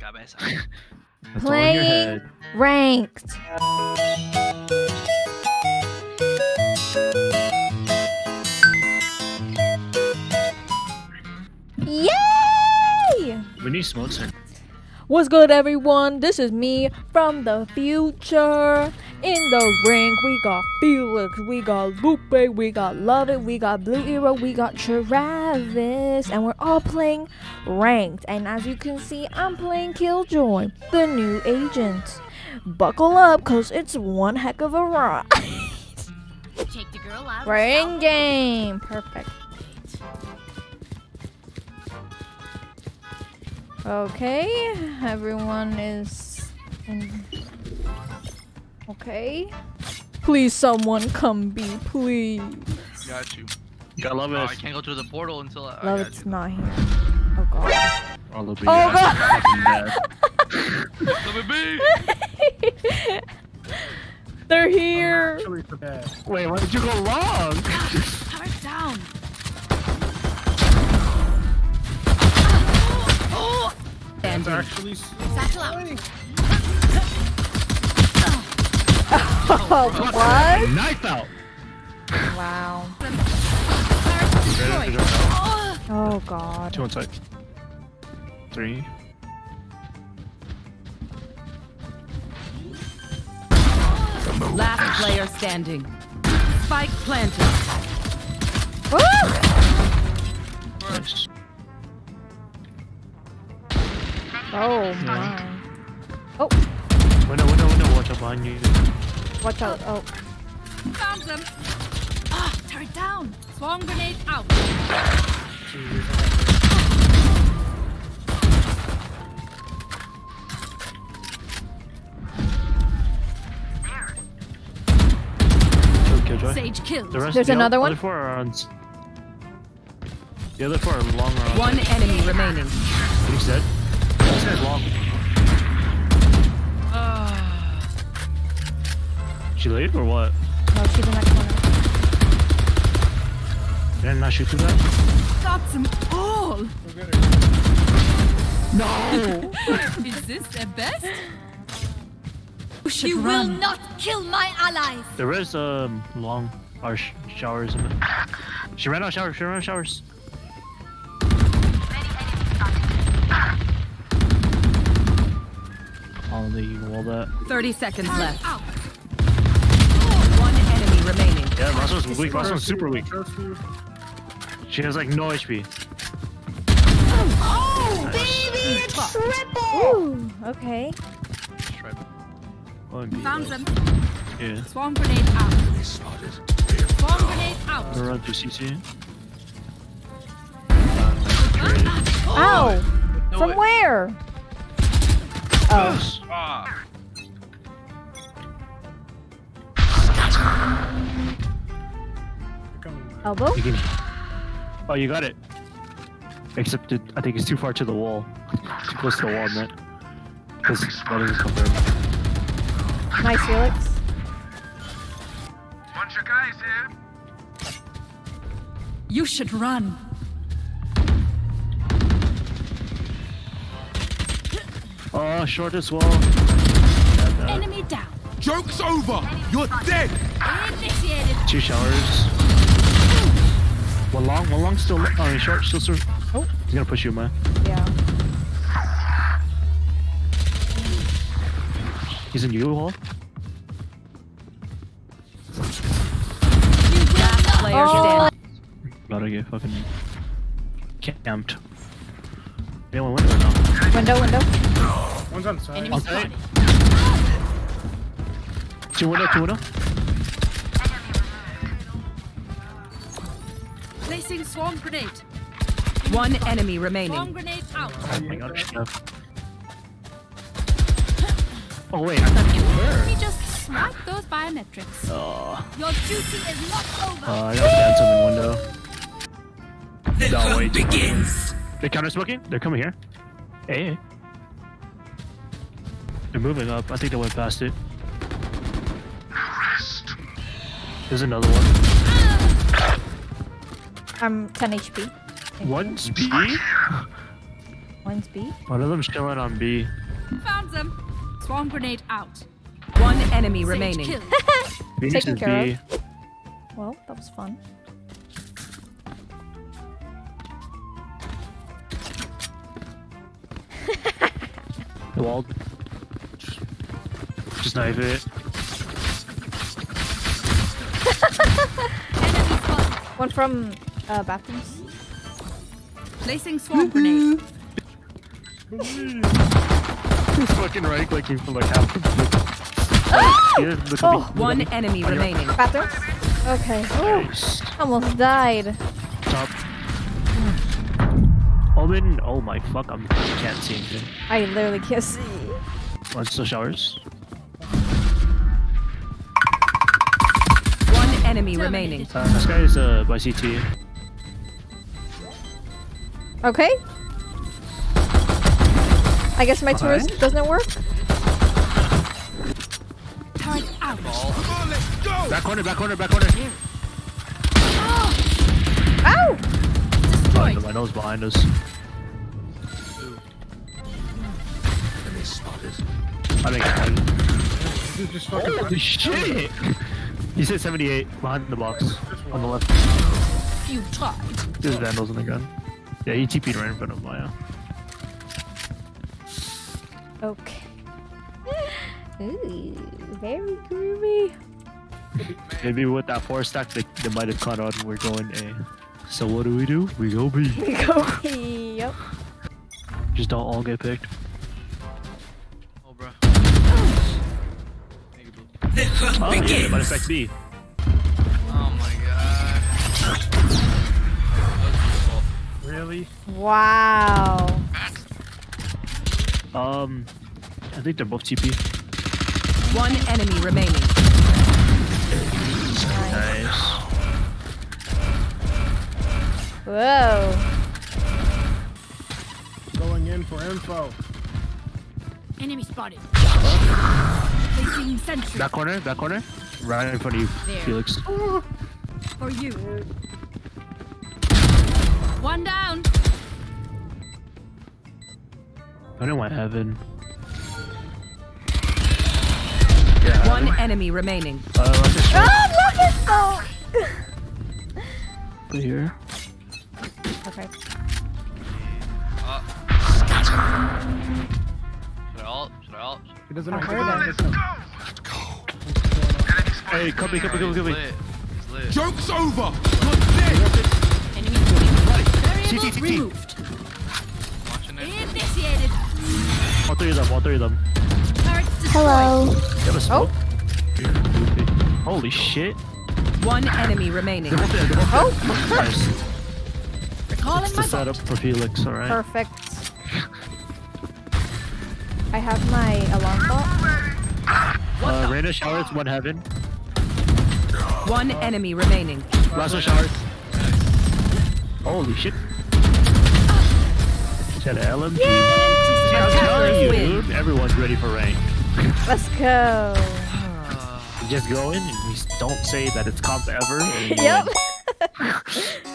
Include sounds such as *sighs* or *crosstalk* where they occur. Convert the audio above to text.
cabeza. *laughs* That's all in your Playing ranked. Yay! We need smoke sir. What's good, everyone? This is me from the future. In the rink, we got Felix, we got Lupe, we got Love It, we got Blue Hero, we got Travis, and we're all playing ranked. And as you can see, I'm playing Killjoy, the new agent. Buckle up, cause it's one heck of a ride. Take the girl out. We're game. Perfect. Okay, everyone is in. Okay. Please, someone come be, please. Got you. Gotta love Oh, I can't go through the portal until I. I Love got it's you. not here. Oh god. All over Oh, God. ass. Fucking bad. *laughs* Love it be. They're here. Wait, why did you go long? Turret down. It's actually s- Satchel out. Oh, what? Knife out. Wow. Ready to jump out? Oh god. Two on site. Three. Last player standing. Spike planted. Woo! Oh my. Oh, Window, window, window. Watch out behind you. watch out. Oh. Found them. Ah, turret down. Swarm grenade out. Kill, Killjoy. Sage killed. The rest, There's the another other one? four are on. The other four are long or on. One enemy remaining. He's dead. This *sighs* guy's long. She leave or what? No, she's in that corner. Did I not shoot through that? Got them all. No! *laughs* Is this the best? should You will run. not kill my allies. there is um long or sh showers in it. She ran out showers. She ran out showers. Oh, the wall that. 30 seconds left. Out. One enemy remaining. Yeah, Roscoe's weak. Roscoe's super weak. She has like no HP. Oh, Ooh, okay. Stripe. Oh, indeed. Found them. Yeah. Swarm grenade out. Swarm grenade out. I'm gonna CC. Ow! Do From it. where? Oh. Ah. Elbow? You can... Oh, you got it. Except it, I think it's too far to the wall. too close to the wall, man. Because that doesn't confirm. Nice, Felix. Bunch of guys here. You should run. Oh, short as well. Enemy down. Joke's over! You're dead! Initiated. Two showers. One long, one long still. Oh, he's short, still. Sur- Oh. He's gonna push you, man. Yeah. He's in U-Haul. Player Oh. standing. About to get fucking camped. Yeah, one window now. Window, window. One's on side. Enemy spotted. Two window, two window. Placing swarm grenade. One enemy remaining. Swarm remaining. grenade out. Oh my god, Chef. Oh wait, I thought you Let me just swipe those biometrics. Oh, Your duty is not over. uh, I got phantom in window. No, wait. begins. They're counter smoking. They're coming here. Hey. They're moving up. I think they went past it. There's another one. I'm 10 HP. One speed. One One's B. One of them's chilling on B. Found them. Swarm grenade out. One enemy Sage remaining. kill. *laughs* Taken care B. Well, that was fun. The wall. Just knife it. Enemy *laughs* spotted. One from uh, bathrooms. Placing swarm grenade. *laughs* He's fucking right clicking for like half the Yeah, look at Oh. me, look at One enemy remaining. Bathrooms? Okay. Ooh, almost died. Top. Omen. Oh my fuck! I'm, I can't see anything. I literally can't see. One's still showers. One enemy remaining. Uh, this guy is uh, by CT. Okay. I guess my Alright. turret doesn't work. Turret out. Come on, let's go. Back corner, back corner, back corner. Ow! Oh, my nose behind us. I think I had. Dude, just fucking. Holy shit! He said 78 behind the box on the left. You tried. There's vandals in the gun. Yeah, he TP'd right in front of Maya. Okay. *laughs* Ooh, very groovy. Maybe with that four stack, they, they might have caught on. We're going A. So what do we do? We go B. *laughs* We go. yep. Just don't all get picked. Thank you, Blue. Oh, yeah, affect B. Oh my god. Really? Wow. Um, I think they're both TP. One enemy remaining. Nice. Whoa. Going in for info. Enemy spotted. Placing sentry. Back corner, that corner. Right in front of you, There. Felix. For you. One down. I don't want heaven. Yeah. One enemy remaining. Uh, let's just Oh, love it so. put here. Okay. Uh. Should I ult? Should I ult? He doesn't I know. heard Let's go. Hey, come here, come here, come here, come He's here. lit. He's lit. Joke's over. You're dead. Enemy CT, variable removed. Initiated. All three of them, all three of them. Hello. You have a Oh. smoke? Holy shit. One enemy remaining. They're both there, they're both there. Oh, Nice. Recalling It's my the setup for Felix, alright? perfect. I have my alarm clock. Uh, Reyna showers, one heaven. One enemy remaining. Last one showers. Holy shit. Said LMG. See, I'm Attackers telling you, win. dude. Everyone's ready for rank. Let's go. You just go in and we don't say that it's comp ever. *laughs* Yep. win. *laughs*